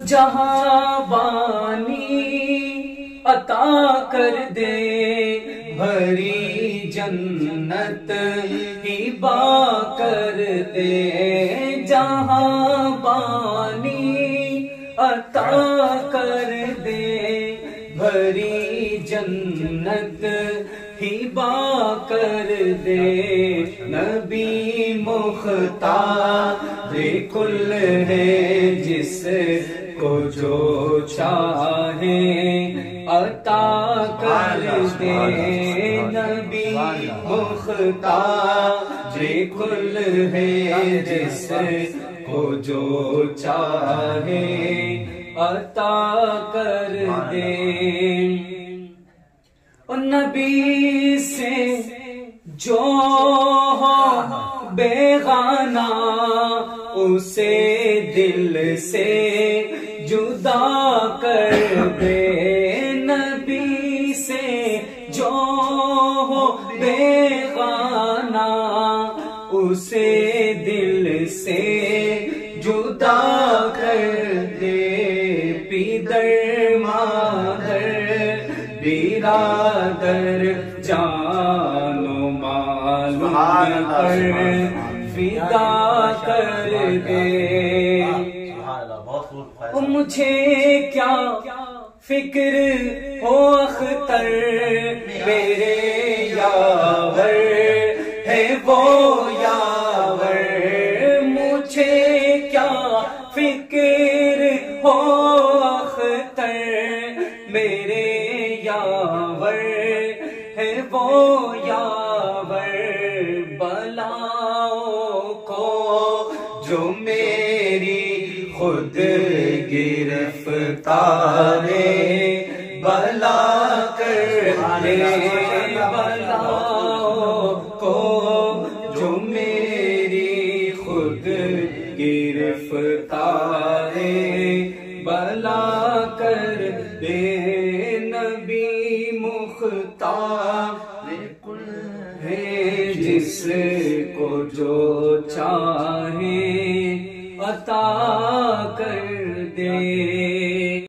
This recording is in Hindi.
जहाँ बानी अता कर दे भरी जन्नत ही बा कर दे। जहाँ बानी अता कर दे भरी जन्नत ही बा कर दे। नबी मुख्ता कुल है जिस को जो चाहे अता कर दे नबी मुख्ता कुल है जिस को जो चाहे अता कर दे। नबी से जो उसे दिल से जुदा कर दे नबी से जो हो बेगाना उसे दिल से जुदा कर दे। पीदर मादर बिरादर जानो मालूम पर फिदा दे मुझे क्या फ़िक्र हो अख्तर? मेरे यावर है वो यावर। मुझे क्या फ़िक्र हो अख्तर? मेरे यावर है वो यावर। बलाओं जो मेरी खुद गिरफ्तारे बला कर दे। बलाओं को जो मेरी खुद गिरफ्तारे बला कर दे। नबी मुख्तार जिसको जो चाहे। दे